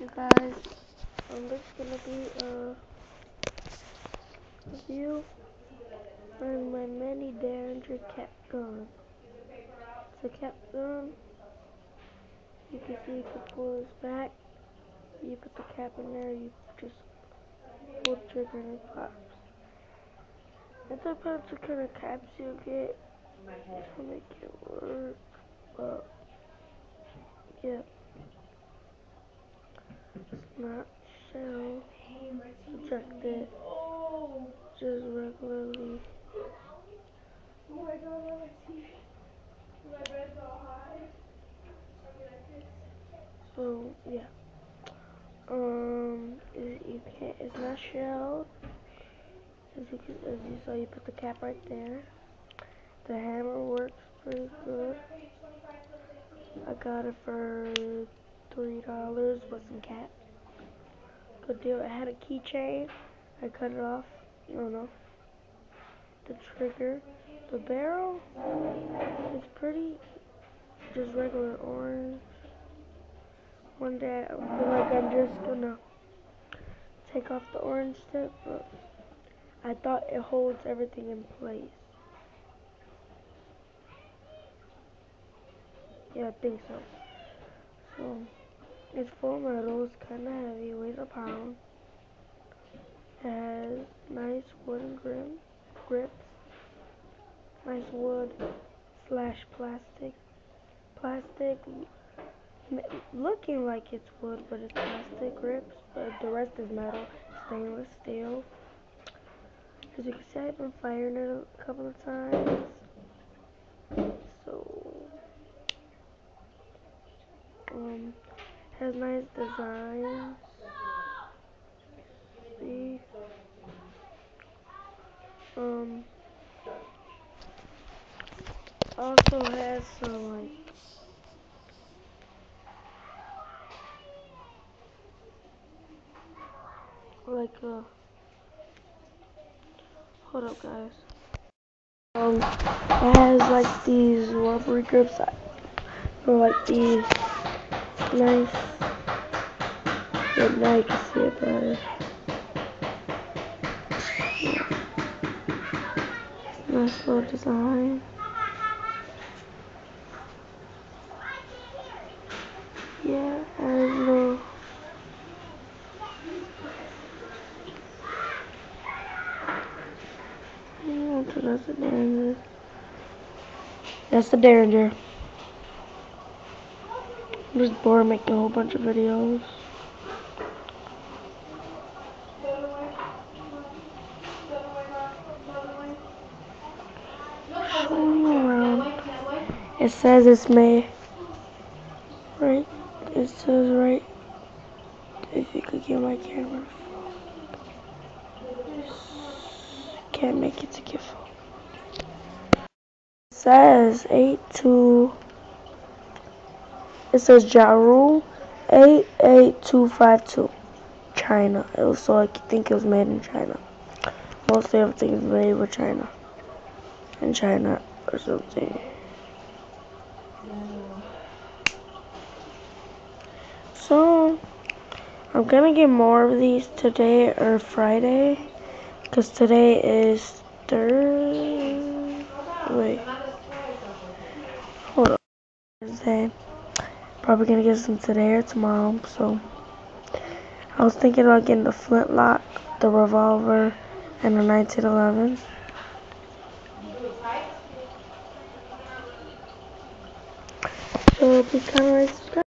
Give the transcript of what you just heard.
you guys. Um, this is gonna be a review on my mini Derringer cap gun. It's a cap gun. You can see you can pull this back. You put the cap in there. You just pull the trigger and it pops. It depends what kind of caps you get to make it work. But yeah, not shell ejected. Just regularly. So yeah. Um, it, you can't. It's not shelled. As you can, as you saw, you put the cap right there. The hammer works pretty good. I got it for three dollars with some cap. Good deal. It had a keychain. I cut it off. No, no. The trigger, the barrel is pretty, just regular orange. One day I feel like I'm just gonna take off the orange tip, but I thought it holds everything in place. Yeah, I think so. So, it's full metal, it's kind of heavy, weighs a pound. It has nice wooden grip, grips, nice wood slash plastic. Plastic, looking like it's wood, but it's plastic grips, but the rest is metal, stainless steel. As you can see, I've been firing it a couple of times. So, um, has nice designs. See, um, also has some like like uh hold up guys um it has like these rubbery grips or like these nice. Yeah, now you can see it better nice little design. Yeah and little that's the Derringer that's the Derringer I'm just bored making a whole bunch of videos It says it's May. Right? It says right. If you could get my camera. Can't make it to get full. It says 8 to. It says Jaru 88252. China. It was so I think it was made in China. Mostly everything is made with China. In China or something. So, I'm gonna get more of these today or Friday. Because today is Thursday. Wait. Hold on. Thursday. Probably gonna get some today or tomorrow. So, I was thinking about getting the flintlock, the revolver, and the 1911. So, please comment, subscribe.